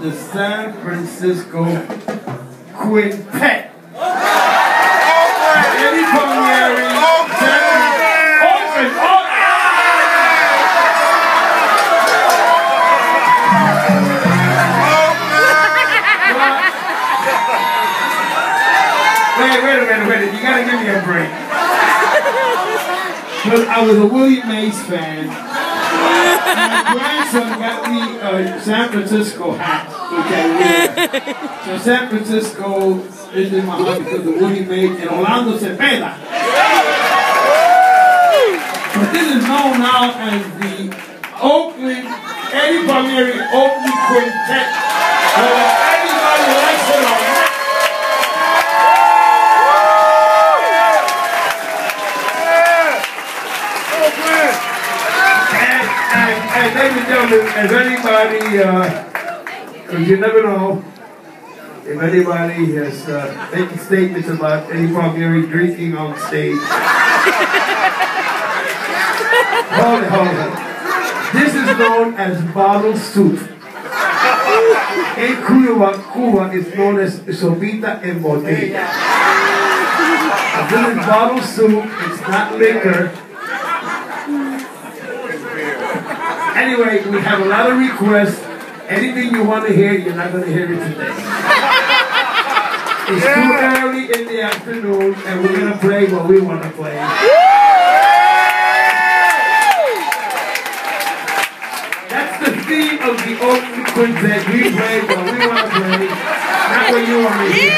the San Francisco Quintet. Eddie Palmieri. San- Oakland. Wait, wait a minute, wait a minute. You gotta give me a break. Because I was a Willie Mays fan. My grandson got me a San Francisco hat, wear. So San Francisco is in my heart because of Willie Mays and Orlando Cepeda. But this is known now as the Oakland, Eddie Palmieri Oakland Quintet. Gentlemen, if anybody, because you never know, if anybody has uh, making statements about Eddie Palmieri drinking on stage. hold it, hold it. This is known as bottle soup. In Cuba, Cuba is known as sopita en botella. This is bottle soup, it's not liquor. Anyway, we have a lot of requests. Anything you want to hear, you're not going to hear it today. It's too early in the afternoon, and we're going to play what we want to play. That's the theme of the open quintet. We play what we want to play, not what you want to hear.